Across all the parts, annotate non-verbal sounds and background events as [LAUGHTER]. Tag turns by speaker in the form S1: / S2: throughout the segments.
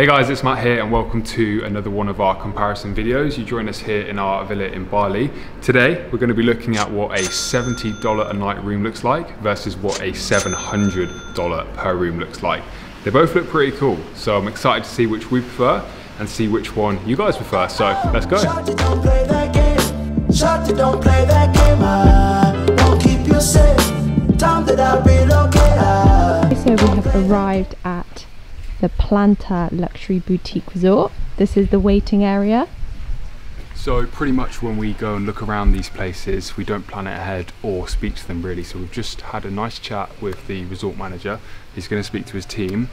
S1: Hey guys, it's Matt here and welcome to another one of our comparison videos. You join us here in our villa in Bali. Today, we're gonna be looking at what a $70 a night room looks like versus what a $700 per room looks like. They both look pretty cool, so I'm excited to see which we prefer and see which one you guys prefer. So let's go.
S2: Shorty, don't play that game. Shorty, don't play that game. Ah. I won't keep you safe. Time that I'll relocate. I
S3: So we have arrived at the Planta Luxury Boutique Resort. This is the waiting area.
S1: So pretty much when we go and look around these places, we don't plan it ahead or speak to them really. So we've just had a nice chat with the resort manager. He's going to speak to his team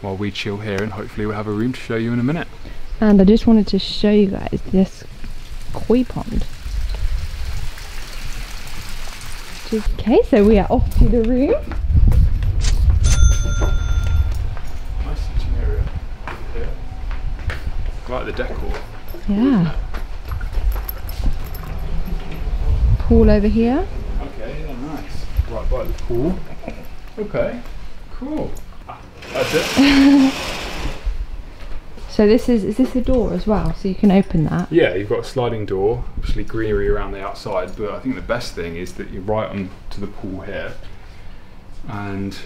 S1: while we chill here and hopefully we'll have a room to show you in a minute.
S3: And I just wanted to show you guys this koi pond. Okay, so we are off to the room.
S1: Nice sitting area here. I like the decor.
S3: Yeah. Pool over here.
S1: Okay, yeah, nice. Right by the pool. Okay, cool. Ah, That's it. [LAUGHS]
S3: So this is, is this a door as well? So you can open that.
S1: Yeah, you've got a sliding door, obviously greenery around the outside, but I think the best thing is that you're right on to the pool here. And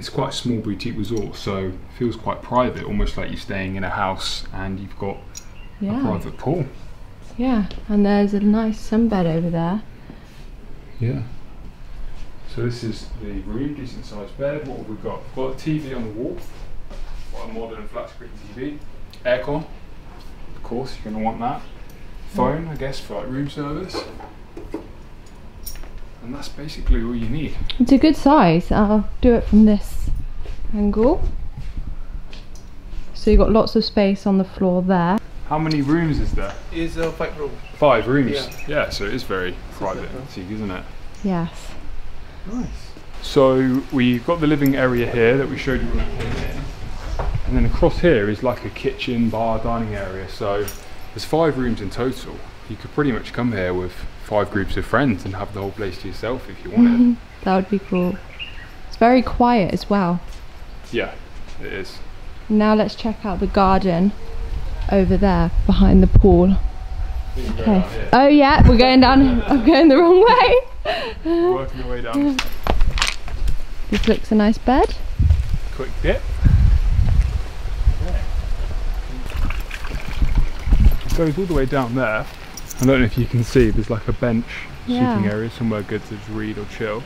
S1: it's quite a small boutique resort, so it feels quite private, almost like you're staying in a house and you've got a private pool.
S3: Yeah. And there's a nice sunbed over there.
S1: Yeah. So this is the room, decent sized bed. What have we got? We've got a TV on the wall, got a modern flat screen TV, aircon. Of course, you're going to want that. Phone, I guess, for like room service. And that's basically all you need.
S3: It's a good size. I'll do it from this angle. So you've got lots of space on the floor there.
S1: How many rooms is there?
S4: is a five room.
S1: Five rooms.
S4: Yeah.
S1: Yeah, so it is very private and boutique, isn't it?
S3: Yes.
S1: Nice. So we've got the living area here that we showed you when we came in. And then across here is like a kitchen, bar, dining area. So there's five rooms in total. You could pretty much come here with five groups of friends and have the whole place to yourself if you wanted. [LAUGHS]
S3: That would be cool. It's very quiet as well.
S1: yeah, it is.
S3: Now let's check out the garden over there behind the pool.
S1: You can go
S3: Okay. Oh yeah, we're going down. [LAUGHS] I'm going the wrong way.
S1: Working your way down.
S3: This looks a nice bed.
S1: Quick dip. It goes all the way down there. I don't know if you can see, there's like a bench
S3: Yeah.
S1: seating area, somewhere good to just read or chill.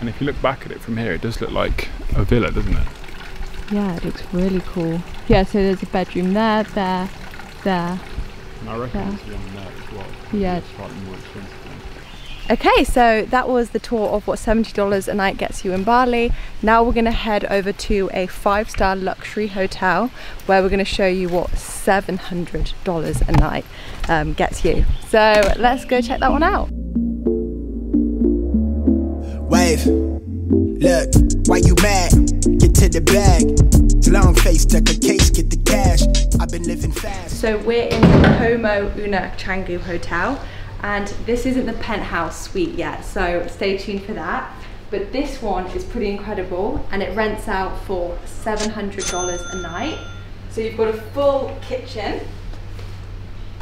S1: And if you look back at it from here, it does look like a villa, doesn't it?
S3: Yeah, it looks really cool. Yeah, so there's a bedroom there, there, there.
S1: And I reckon
S3: Yeah.
S1: there's one there as well.
S3: Yeah. Okay, so that was the tour of what $70 a night gets you in Bali. Now we're going to head over to a five star luxury hotel where we're going to show you what $700 a night um, gets you. So let's go check that one out.
S2: Wave. Look, why you mad? Get to the bag. Long face, tuck a case, get the cash. I've been living fast.
S3: So we're in the Como Uma Canggu Hotel and this isn't the penthouse suite yet, so stay tuned for that. But this one is pretty incredible and it rents out for $700 a night. So you've got a full kitchen,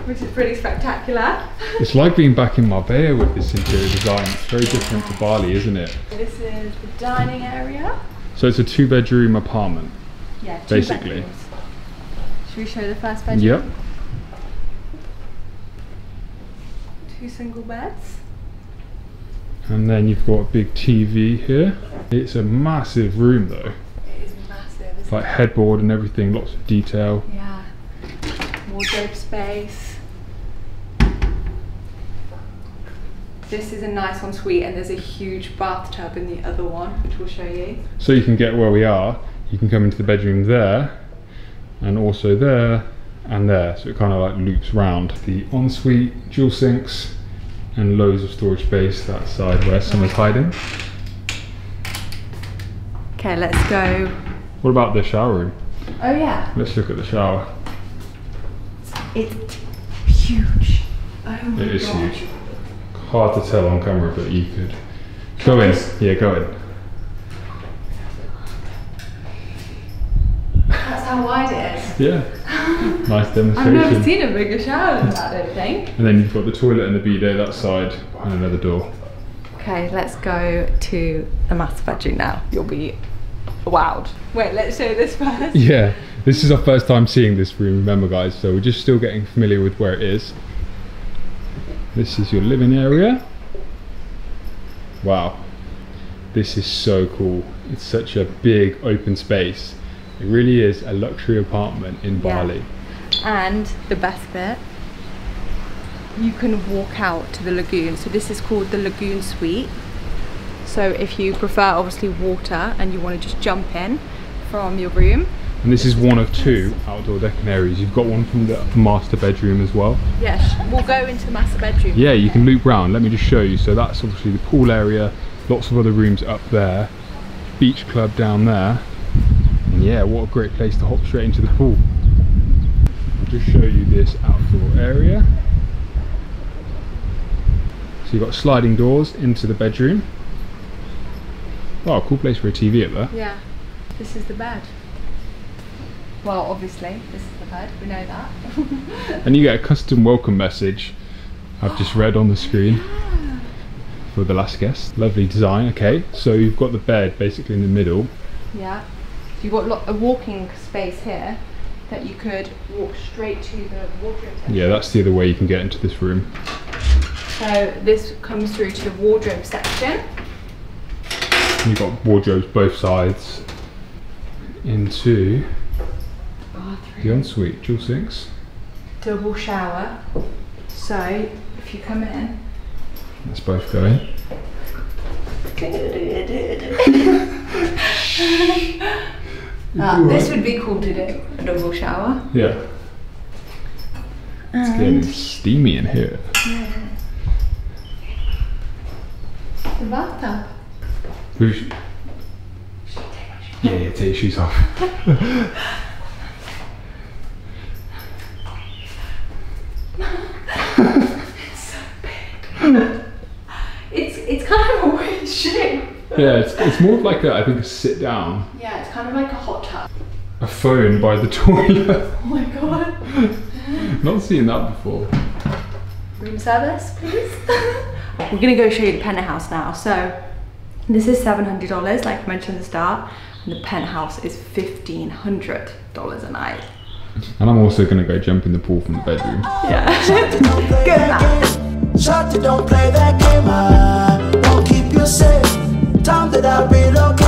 S3: which is pretty spectacular. [LAUGHS]
S1: It's like being back in Marbella with this interior design. It's very different to Bali, isn't it?
S3: This is the dining area.
S1: So it's a two bedroom apartment.
S3: Yeah, two
S1: Basically.
S3: bedrooms. Should we show the first bedroom?
S1: Yep.
S3: Two single beds.
S1: And then you've got a big TV here. It's a massive room though.
S3: It is massive, isn't
S1: Like
S3: it?
S1: headboard and everything, lots of detail.
S3: Yeah. Wardrobe space. This is a nice ensuite and there's a huge bathtub in the other one, which we'll show you.
S1: So you can get where we are, you can come into the bedroom there, and also there, and there. So it kind of like loops round. The ensuite, dual sinks, and loads of storage space that side where someone's hiding.
S3: Okay, let's go.
S1: What about the shower room?
S3: Oh yeah,
S1: Let's look at the shower.
S3: it's huge. Oh my
S1: It is
S3: God.
S1: huge. Hard to tell on camera, but you could go in. Yeah, go in.
S3: That's how wide it is.
S1: Yeah. Nice
S3: I've never seen a bigger shower than that, I don't think.
S1: and then you've got the toilet and the bidet that side behind another door.
S3: Okay, let's go to the master bedroom now. You'll be wowed. Wait, let's show this first. [LAUGHS]
S1: Yeah, this is our first time seeing this room, remember guys, so we're just still getting familiar with where it is. This is your living area. Wow, this is so cool. It's such a big open space. It really is a luxury apartment in
S3: Yeah.
S1: Bali.
S3: And the best bit, you can walk out to the lagoon. So this is called the Lagoon Suite. So if you prefer obviously water and you want to just jump in from your room,
S1: And this is one of two outdoor decking areas. You've got one from the master bedroom as well.
S3: yes, we'll go into the master bedroom.
S1: Yeah, you can loop round. Let me just show you. So that's obviously the pool area. Lots of other rooms up there. Beach club down there. And yeah, what a great place to hop straight into the pool. Just show you this outdoor area. So you've got sliding doors into the bedroom. Oh, cool place for a TV up there.
S3: Yeah, this is the bed. Well, obviously, this is the bed. We know that. [LAUGHS]
S1: And you get a custom welcome message I've just read on the screen [GASPS] for the last guest. Lovely design, okay. So you've got the bed basically in the middle.
S3: yeah. So you've got a walking space here that you could walk straight to the wardrobe section.
S1: Yeah, that's the other way you can get into this room.
S3: So this comes through to the wardrobe section.
S1: You've got wardrobes both sides into the ensuite, dual sinks.
S3: Double shower. So if you come in,
S1: Let's both go in. [LAUGHS] [LAUGHS]
S3: uh, this would be cool to do a double shower.
S1: Yeah. It's getting steamy in here.
S3: The bathtub.
S1: Who's- Yeah, yeah, take your shoes off. [LAUGHS]
S3: It's it's kind of a weird shape.
S1: Yeah, it's, it's more of like a, I think, a sit down.
S3: Yeah, it's kind of like a hot tub.
S1: A phone by the [LAUGHS] toilet.
S3: Oh my god.
S1: Not seen that before.
S3: Room service, please. [LAUGHS] We're gonna go show you the penthouse now. So this is seven hundred dollars, like I mentioned at the start, and the penthouse is fifteen hundred dollars a night.
S1: And I'm also going to go jump in the pool from the bedroom. Yeah. [LAUGHS]
S3: Good math.
S2: Shorty, don't play that game, ah. Don't keep you safe. Time that I relocate, ah.